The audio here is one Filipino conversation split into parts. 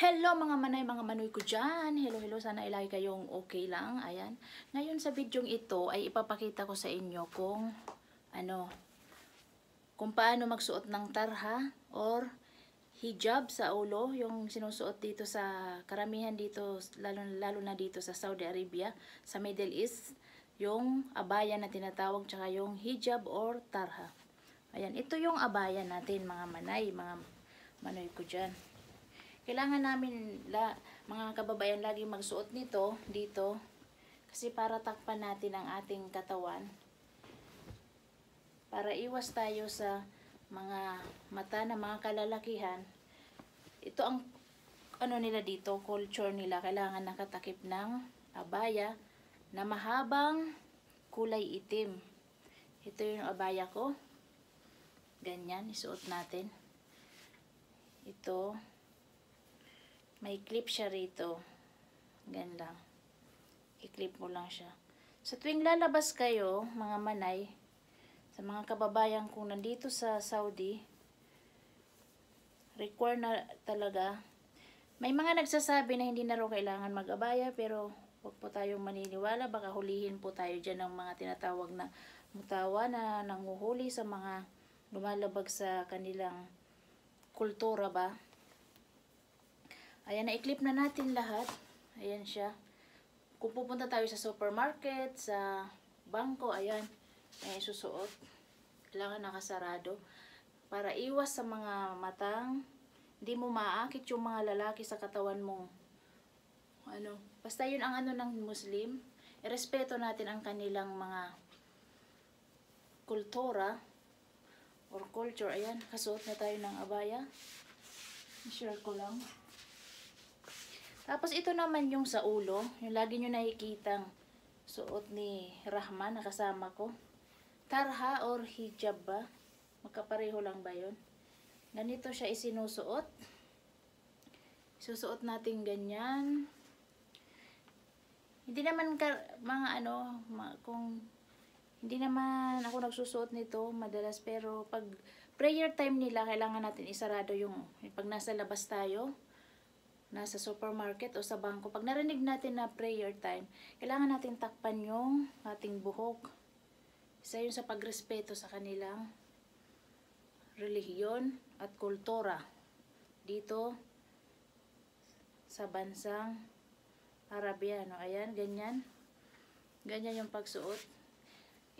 Hello mga manay, mga manoy ko dyan. Hello, hello. Sana ilagi kayong okay lang. Ayan. Ngayon sa video ito ay ipapakita ko sa inyo kung ano, kung paano magsuot ng tarha or hijab sa ulo. Yung sinusuot dito sa karamihan dito, lalo, lalo na dito sa Saudi Arabia, sa Middle East. Yung abaya na tinatawag tsaka yung hijab or tarha. Ayan, ito yung abaya natin mga manay, mga manoy ko dyan kailangan namin la, mga kababayan lagi magsuot nito dito. Kasi para takpan natin ang ating katawan. Para iwas tayo sa mga mata ng mga kalalakihan. Ito ang ano nila dito culture nila. Kailangan nakatakip ng abaya na mahabang kulay itim. Ito yung abaya ko. Ganyan isuot natin. Ito may clip siya rito. Gan lang. I-clip mo lang siya. Sa tuwing lalabas kayo, mga manay, sa mga kababayan kong nandito sa Saudi, require na talaga. May mga nagsasabi na hindi na raw kailangan mag-abaya, pero huwag po tayong maniniwala. Baka hulihin po tayo dyan ng mga tinatawag na mutawa na nanguhuli sa mga lumalabag sa kanilang kultura ba Ayan, na-clip na natin lahat. Ayan siya. Kung pupunta tayo sa supermarket, sa bangko, ayan, ay susuot. Kailangan nakasarado. Para iwas sa mga matang, hindi mo maakit yung mga lalaki sa katawan mo. Ano, basta yun ang ano ng Muslim. Irespeto natin ang kanilang mga kultura or culture. Ayan, kasuot na tayo ng abaya. I-share ko lang. Tapos ito naman yung sa ulo, yung lagi nyo nakikitang suot ni Rahman na kasama ko. Tarha or hijab ba? Magkapareho lang ba yun? Ganito siya isinusuot. Susuot natin ganyan. Hindi naman ka, mga ano, ma, kung hindi naman ako nagsusuot nito madalas pero pag prayer time nila kailangan natin isarado yung pag nasa labas tayo nasa supermarket o sa bangko, pag narinig natin na prayer time, kailangan natin takpan yung ating buhok. Isa yun sa pagrespeto sa kanilang relihiyon at kultura dito sa bansang Arabiano. Ayan, ganyan. Ganyan yung pagsuot.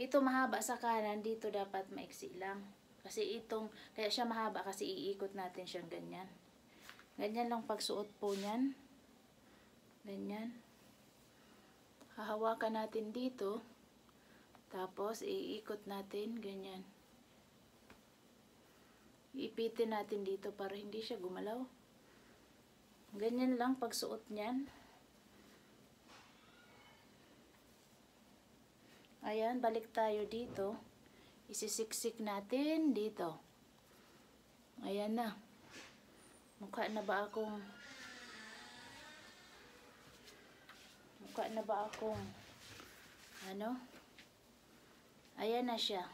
Ito mahaba sa kanan, dito dapat maiksi lang. Kasi itong, kaya siya mahaba kasi iikot natin siyang ganyan. Ganyan lang pagsuot po niyan. Ganyan. Hahawakan natin dito. Tapos, iikot natin. Ganyan. Ipitin natin dito para hindi siya gumalaw. Ganyan lang pagsuot niyan. Ayan, balik tayo dito. Isisiksik natin dito. Ayan na. Mukha na ba akong Mukha na ba akong ano? Ayan na siya.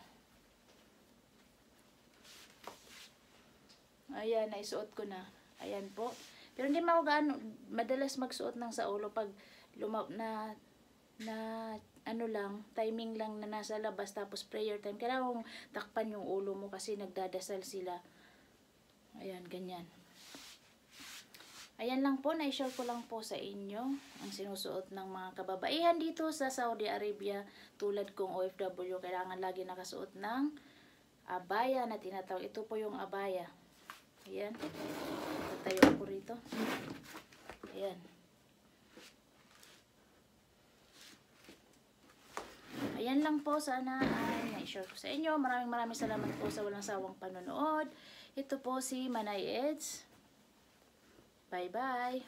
Ayan, naisuot ko na. Ayan po. Pero hindi mo gaano, madalas magsuot ng sa ulo pag lumaw na na ano lang, timing lang na nasa labas tapos prayer time. Kailangan mong takpan yung ulo mo kasi nagdadasal sila. Ayan, ganyan. Ayan lang po, na-share ko lang po sa inyo ang sinusuot ng mga kababaihan dito sa Saudi Arabia. Tulad kong OFW, kailangan lagi nakasuot ng abaya na tinatawag. Ito po yung abaya. Ayan. Tatayo ko rito. Ayan. Ayan lang po, sana ay na-share ko sa inyo. Maraming maraming salamat po sa walang sawang panonood. Ito po si Manay Eds. Bye-bye.